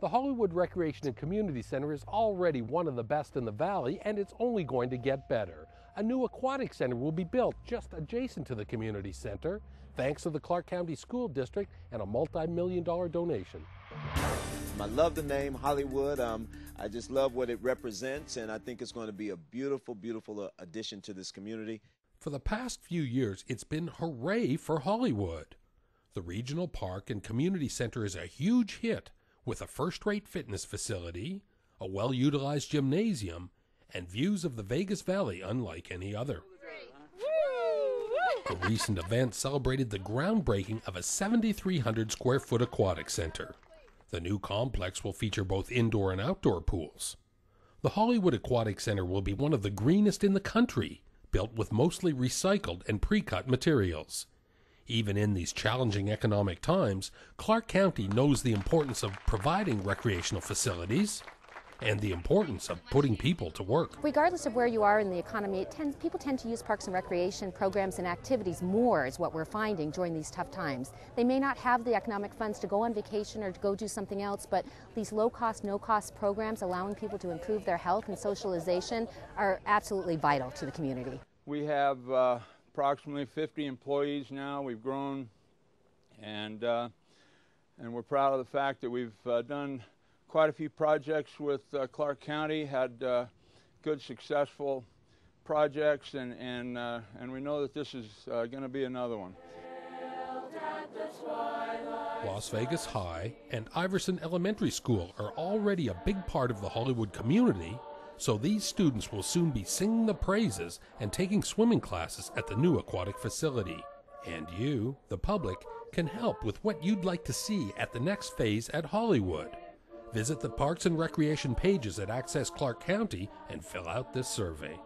The Hollywood Recreation and Community Center is already one of the best in the valley, and it's only going to get better. A new aquatic center will be built just adjacent to the community center, thanks to the Clark County School District and a multi million dollar donation. I love the name Hollywood. Um, I just love what it represents, and I think it's going to be a beautiful, beautiful uh, addition to this community. For the past few years, it's been hooray for Hollywood. The regional park and community center is a huge hit with a first rate fitness facility, a well utilized gymnasium, and views of the Vegas Valley unlike any other. A recent event celebrated the groundbreaking of a 7,300 square foot aquatic center. The new complex will feature both indoor and outdoor pools. The Hollywood Aquatic Center will be one of the greenest in the country, built with mostly recycled and pre cut materials. Even in these challenging economic times, Clark County knows the importance of providing recreational facilities and the importance of putting people to work. Regardless of where you are in the economy, tends, people tend to use parks and recreation programs and activities more, is what we're finding during these tough times. They may not have the economic funds to go on vacation or to go do something else, but these low cost, no cost programs allowing people to improve their health and socialization are absolutely vital to the community. We have uh, approximately 50 employees now. We've grown, and uh, and we're proud of the fact that we've uh, done quite a few projects with uh, Clark County, had uh, good successful projects, and and uh, and we know that this is going to be another one. Las Vegas High and Iverson Elementary School are already a big part of the Hollywood community so these students will soon be singing the praises and taking swimming classes at the new aquatic facility. And you, the public, can help with what you'd like to see at the next phase at Hollywood. Visit the Parks and Recreation pages at Access Clark County and fill out this survey.